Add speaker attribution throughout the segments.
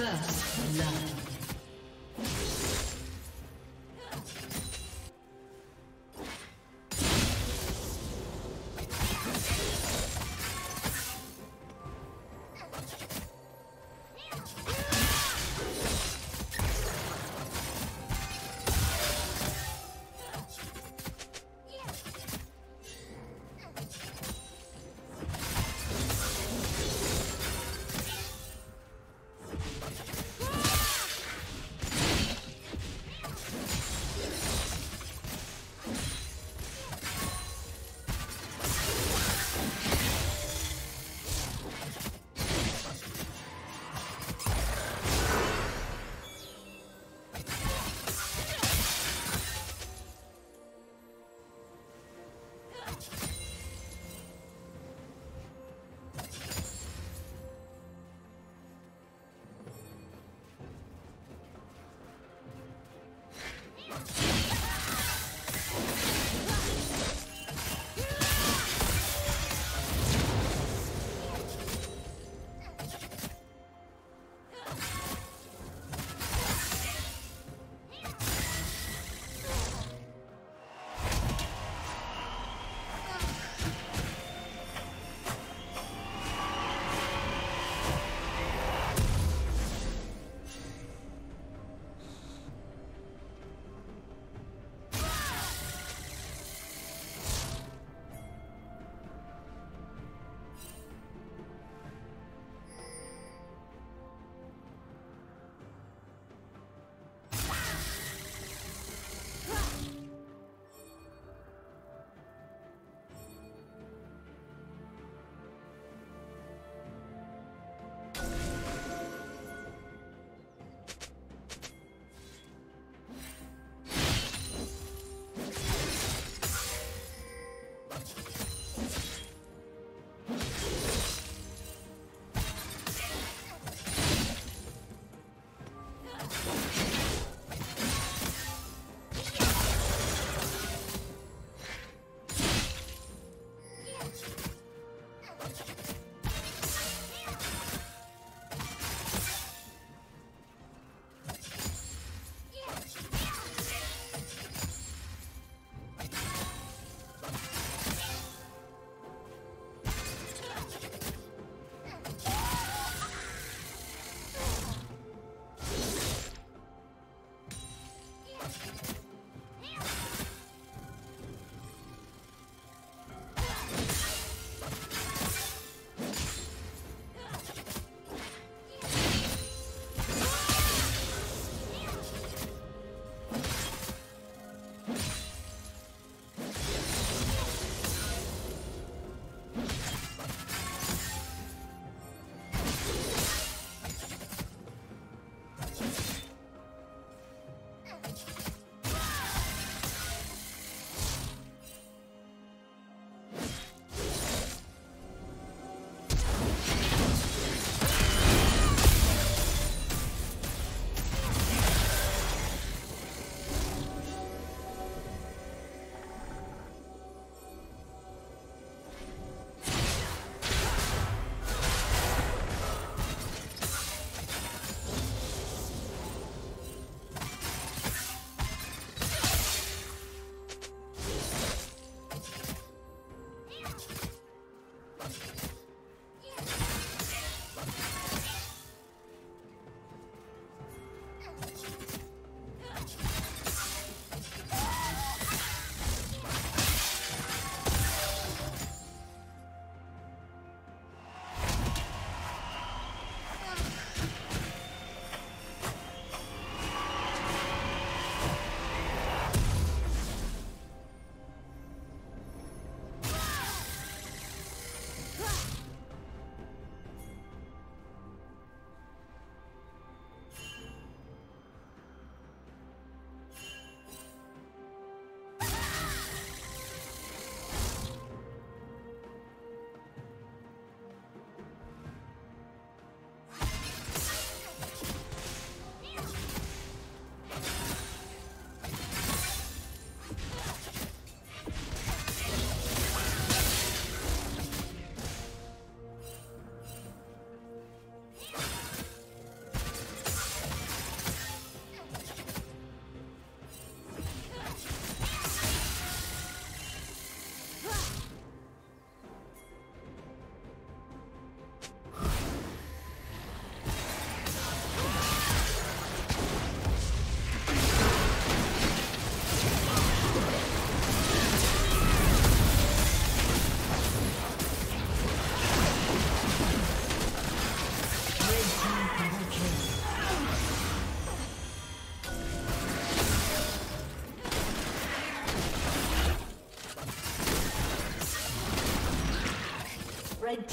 Speaker 1: First blood.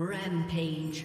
Speaker 1: Rampage.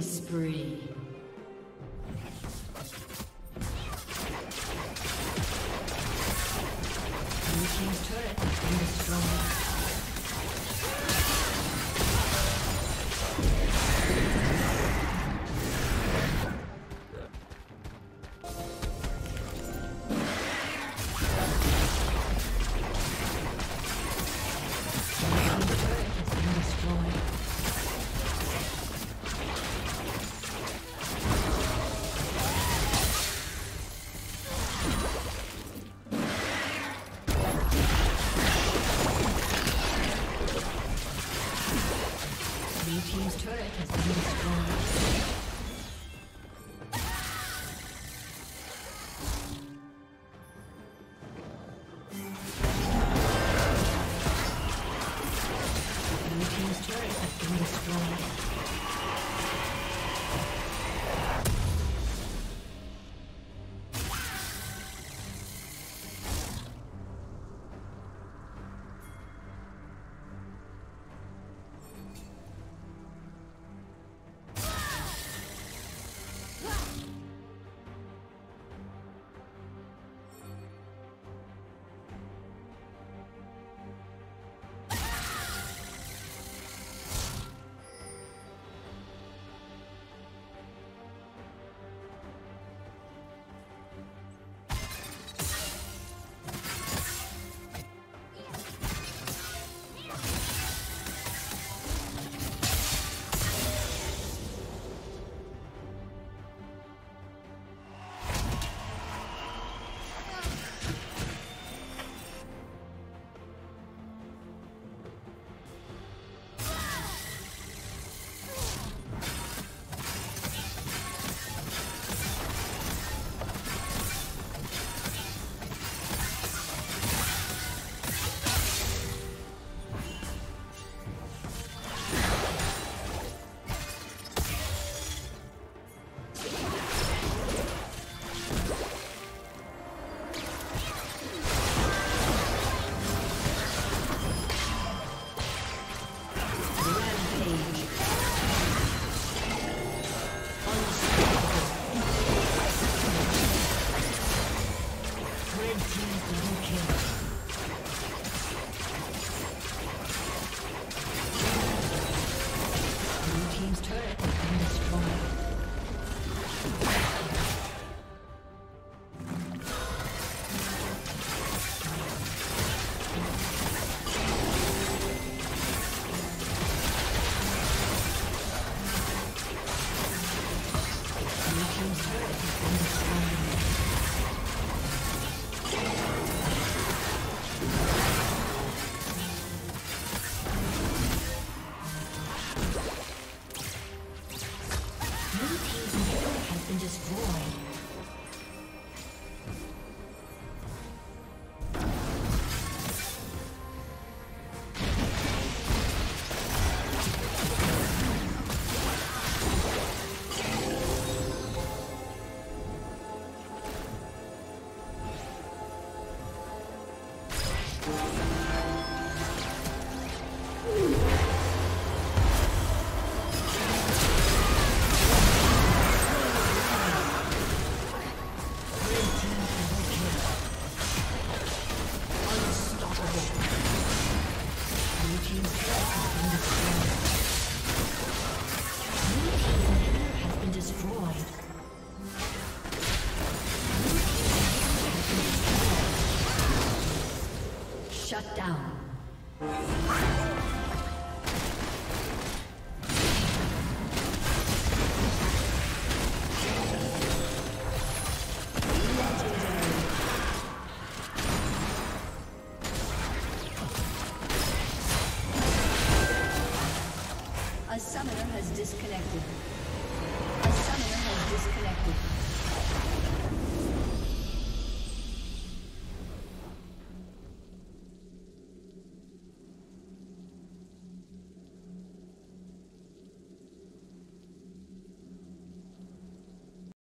Speaker 1: Spree.
Speaker 2: destroyed.